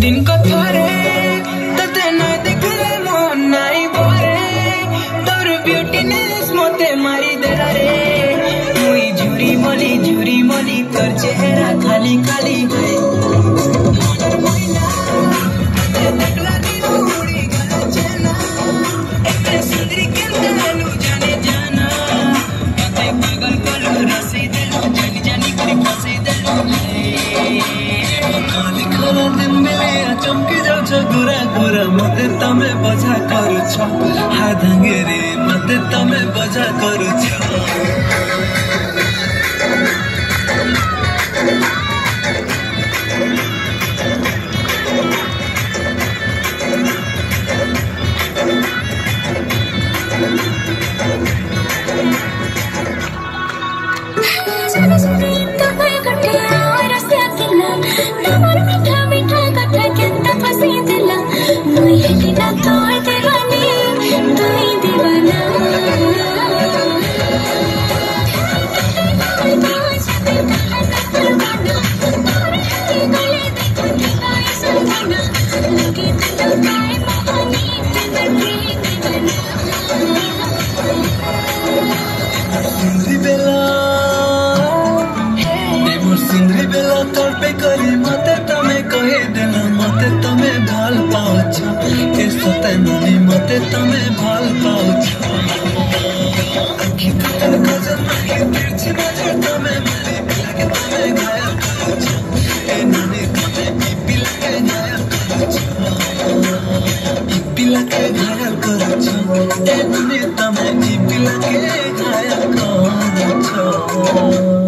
दिन का कथारे চমকে যাচ্ছ ঘুরা ঘুরা মতে তুমি বজা করুছ হাধাঙ্গেরে মতে তুমি বজা করুছ Thank you. তর্পে করি মতে তুমি কহি দিল মতে তুমি ভালো পাওছ এ সতে মনি মতে তুমি ভালো পাওছ আখি তোর নজর নাহি দিছি নজর তুমি মারি লাগে তুমি গায়া Thank you.